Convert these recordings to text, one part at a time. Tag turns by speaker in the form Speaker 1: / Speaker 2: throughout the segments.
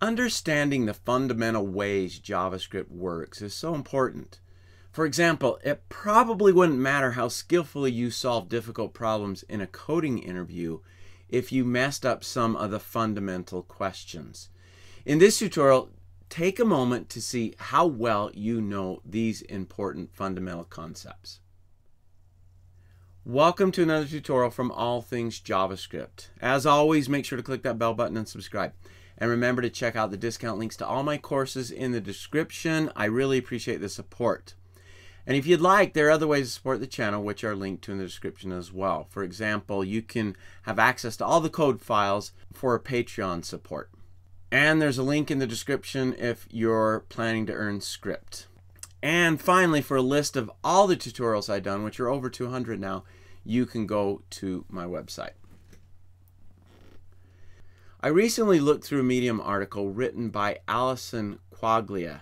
Speaker 1: Understanding the fundamental ways JavaScript works is so important. For example, it probably wouldn't matter how skillfully you solve difficult problems in a coding interview if you messed up some of the fundamental questions. In this tutorial, take a moment to see how well you know these important fundamental concepts. Welcome to another tutorial from All Things JavaScript. As always, make sure to click that bell button and subscribe. And remember to check out the discount links to all my courses in the description. I really appreciate the support. And if you'd like, there are other ways to support the channel, which are linked to in the description as well. For example, you can have access to all the code files for Patreon support. And there's a link in the description if you're planning to earn script. And finally, for a list of all the tutorials I've done, which are over 200 now, you can go to my website. I recently looked through a Medium article written by Alison Quaglia.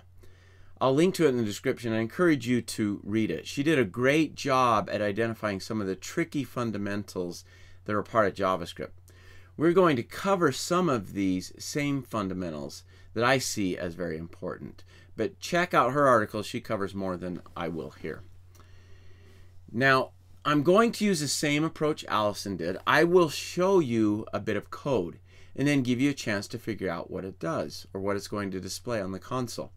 Speaker 1: I'll link to it in the description. I encourage you to read it. She did a great job at identifying some of the tricky fundamentals that are part of JavaScript. We're going to cover some of these same fundamentals that I see as very important. But check out her article. She covers more than I will here. Now, I'm going to use the same approach Alison did. I will show you a bit of code and then give you a chance to figure out what it does or what it's going to display on the console.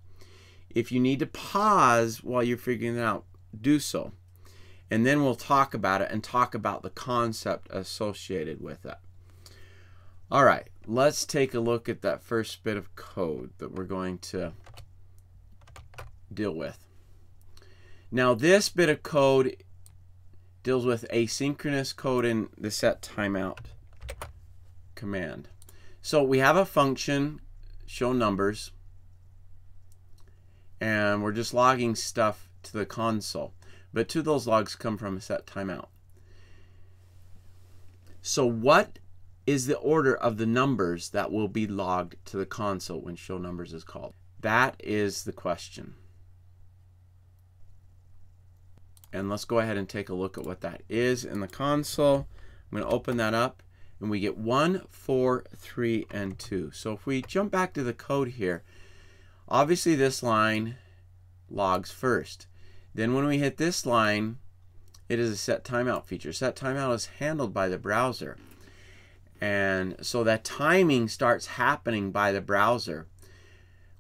Speaker 1: If you need to pause while you're figuring it out, do so. And then we'll talk about it and talk about the concept associated with it. All right, let's take a look at that first bit of code that we're going to deal with. Now this bit of code deals with asynchronous code in the set timeout command. So we have a function, show numbers, and we're just logging stuff to the console. But two of those logs come from a set timeout. So what is the order of the numbers that will be logged to the console when show numbers is called? That is the question. And let's go ahead and take a look at what that is in the console. I'm going to open that up and we get 1, 4, 3, and 2. So if we jump back to the code here, obviously this line logs first. Then when we hit this line, it is a set timeout feature. Set timeout is handled by the browser. And so that timing starts happening by the browser.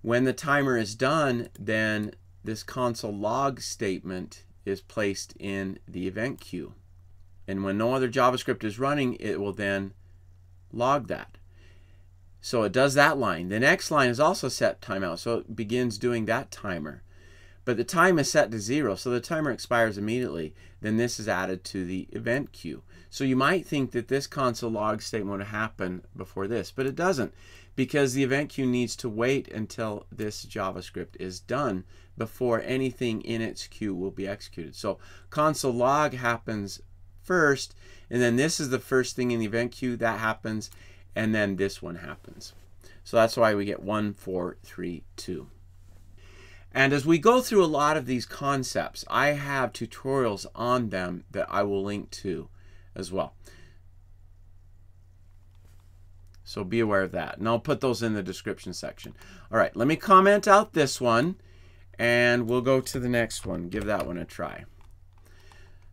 Speaker 1: When the timer is done, then this console log statement is placed in the event queue. And when no other JavaScript is running, it will then log that. So it does that line. The next line is also set timeout, so it begins doing that timer. But the time is set to zero, so the timer expires immediately. Then this is added to the event queue. So you might think that this console log statement would happen before this, but it doesn't because the event queue needs to wait until this JavaScript is done before anything in its queue will be executed. So console log happens first, and then this is the first thing in the event queue that happens, and then this one happens. So that's why we get 1, 4, 3, 2. And as we go through a lot of these concepts, I have tutorials on them that I will link to as well. So be aware of that. And I'll put those in the description section. All right, let me comment out this one, and we'll go to the next one. Give that one a try.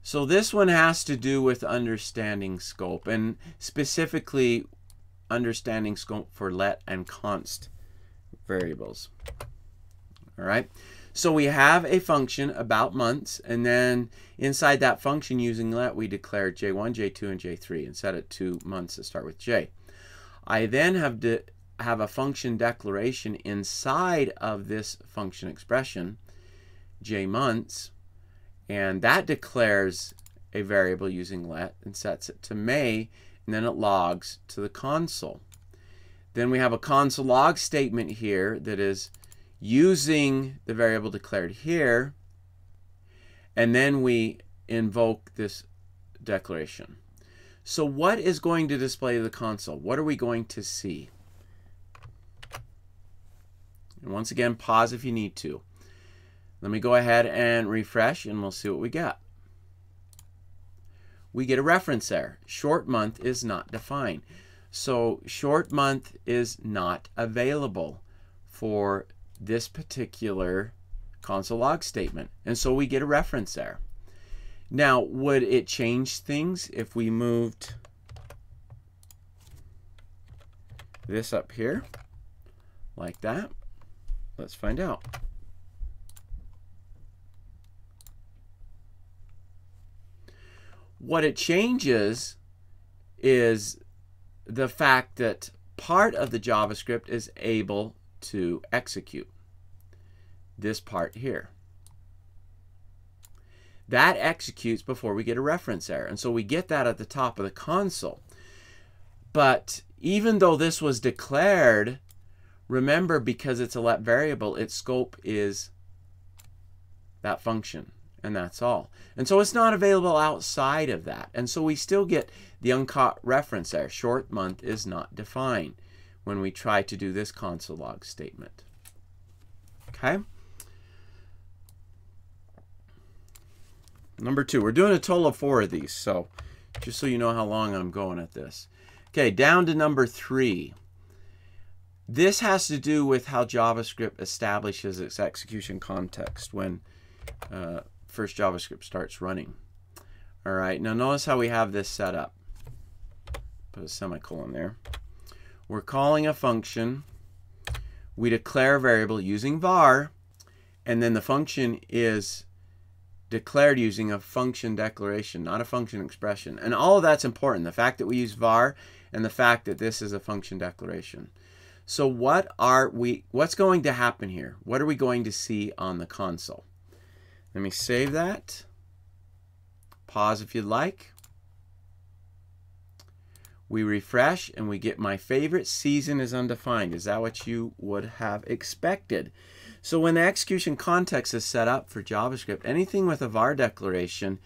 Speaker 1: So this one has to do with understanding scope and specifically understanding scope for let and const variables. All right. So we have a function about months, and then inside that function using let, we declare J1, J2, and J3 and set it to months that start with J. I then have to have a function declaration inside of this function expression, J months, and that declares a variable using let and sets it to May, and then it logs to the console. Then we have a console log statement here that is using the variable declared here, and then we invoke this declaration. So what is going to display the console? What are we going to see? And once again, pause if you need to. Let me go ahead and refresh and we'll see what we get. We get a reference error. Short month is not defined. So short month is not available for this particular console log statement. And so we get a reference error. Now, would it change things if we moved this up here like that? Let's find out. What it changes is the fact that part of the JavaScript is able to execute this part here. That executes before we get a reference error. And so we get that at the top of the console. But even though this was declared, remember because it's a let variable, its scope is that function. And that's all. And so it's not available outside of that. And so we still get the uncaught reference error. Short month is not defined when we try to do this console log statement. Okay? Number two, we're doing a total of four of these, so just so you know how long I'm going at this. Okay, down to number three. This has to do with how JavaScript establishes its execution context when uh, first JavaScript starts running. All right, now notice how we have this set up. Put a semicolon there. We're calling a function. We declare a variable using var, and then the function is declared using a function declaration, not a function expression. And all of that's important. The fact that we use var and the fact that this is a function declaration. So what are we what's going to happen here? What are we going to see on the console? Let me save that. Pause if you'd like. We refresh and we get my favorite season is undefined. Is that what you would have expected? So when the execution context is set up for JavaScript, anything with a var declaration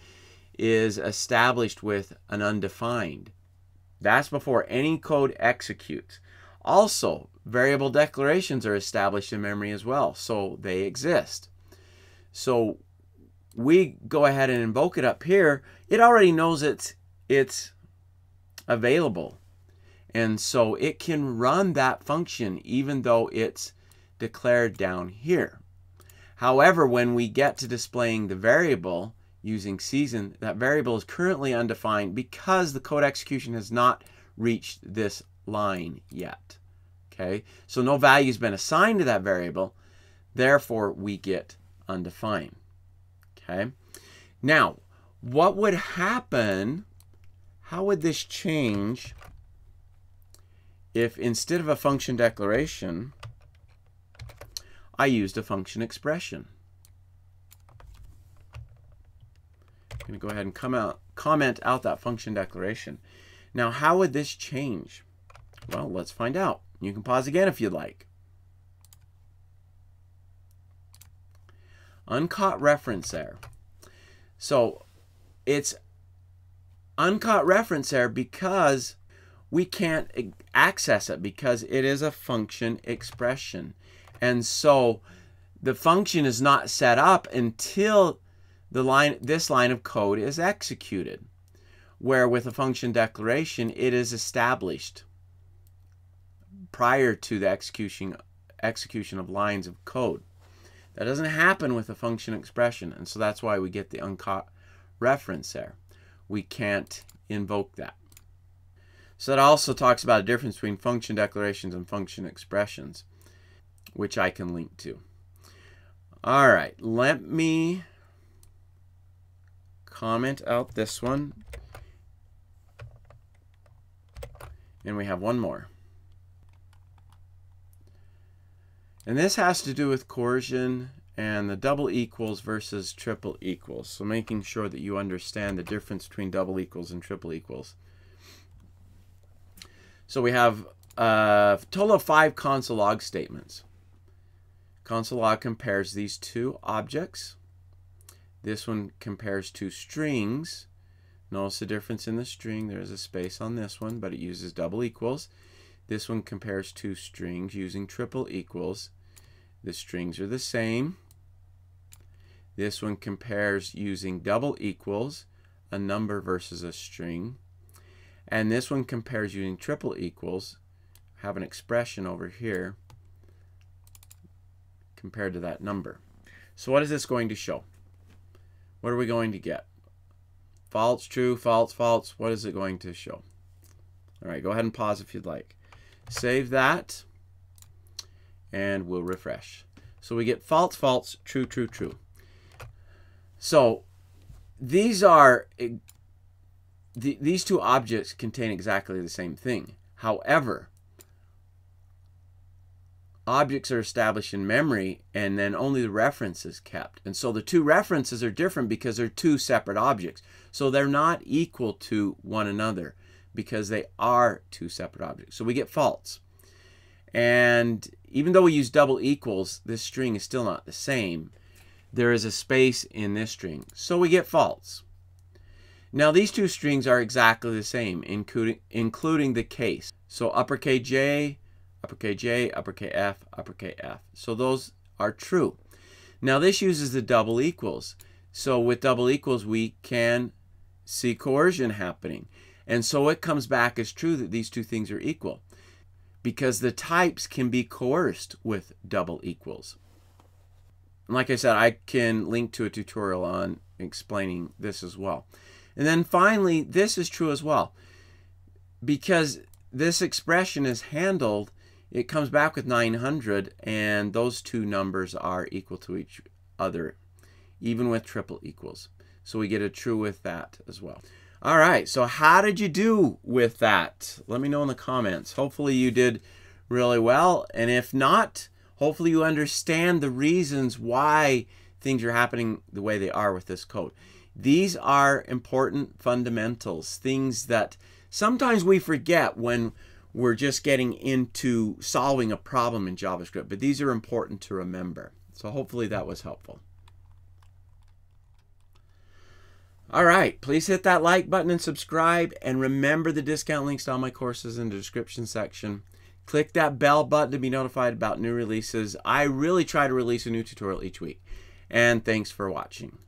Speaker 1: is established with an undefined. That's before any code executes. Also, variable declarations are established in memory as well, so they exist. So we go ahead and invoke it up here. It already knows it's, it's available. And so it can run that function even though it's declared down here. However, when we get to displaying the variable using season, that variable is currently undefined because the code execution has not reached this line yet. Okay, so no value has been assigned to that variable, therefore we get undefined. Okay, now what would happen? How would this change if instead of a function declaration, I used a function expression. I'm going to go ahead and come out, comment out that function declaration. Now, how would this change? Well, let's find out. You can pause again if you'd like. Uncaught reference error. So it's uncaught reference error because we can't access it because it is a function expression. And so the function is not set up until the line this line of code is executed. Where with a function declaration, it is established prior to the execution execution of lines of code. That doesn't happen with a function expression, and so that's why we get the uncaught reference error. We can't invoke that. So that also talks about a difference between function declarations and function expressions which I can link to. All right, let me comment out this one. And we have one more. And this has to do with coercion and the double equals versus triple equals. So making sure that you understand the difference between double equals and triple equals. So we have a total of five console log statements. Console log compares these two objects. This one compares two strings. Notice the difference in the string. There's a space on this one, but it uses double equals. This one compares two strings using triple equals. The strings are the same. This one compares using double equals, a number versus a string. And this one compares using triple equals. Have an expression over here compared to that number. So what is this going to show? What are we going to get? False, true, false, false. What is it going to show? All right, go ahead and pause if you'd like. Save that, and we'll refresh. So we get false, false, true, true, true. So these are the, these two objects contain exactly the same thing. However, objects are established in memory and then only the reference is kept. And so the two references are different because they're two separate objects. So they're not equal to one another because they are two separate objects. So we get false. And even though we use double equals, this string is still not the same. There is a space in this string. So we get false. Now these two strings are exactly the same, including, including the case. So uppercase J, uppercase J, uppercase F, uppercase F. So those are true. Now this uses the double equals. So with double equals, we can see coercion happening. And so it comes back as true that these two things are equal because the types can be coerced with double equals. And like I said, I can link to a tutorial on explaining this as well. And then finally, this is true as well. Because this expression is handled, it comes back with 900, and those two numbers are equal to each other, even with triple equals. So we get a true with that as well. All right, so how did you do with that? Let me know in the comments. Hopefully you did really well. And if not, hopefully you understand the reasons why things are happening the way they are with this code. These are important fundamentals, things that sometimes we forget when we're just getting into solving a problem in JavaScript, but these are important to remember. So hopefully that was helpful. All right, please hit that like button and subscribe. And remember the discount links to all my courses in the description section. Click that bell button to be notified about new releases. I really try to release a new tutorial each week. And thanks for watching.